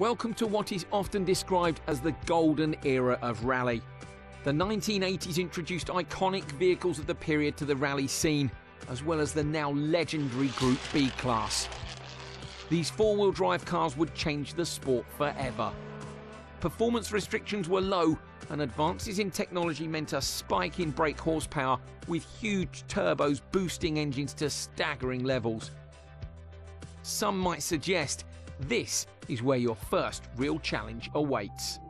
Welcome to what is often described as the golden era of rally. The 1980s introduced iconic vehicles of the period to the rally scene, as well as the now legendary Group B class. These four wheel drive cars would change the sport forever. Performance restrictions were low, and advances in technology meant a spike in brake horsepower with huge turbos boosting engines to staggering levels. Some might suggest this is where your first real challenge awaits.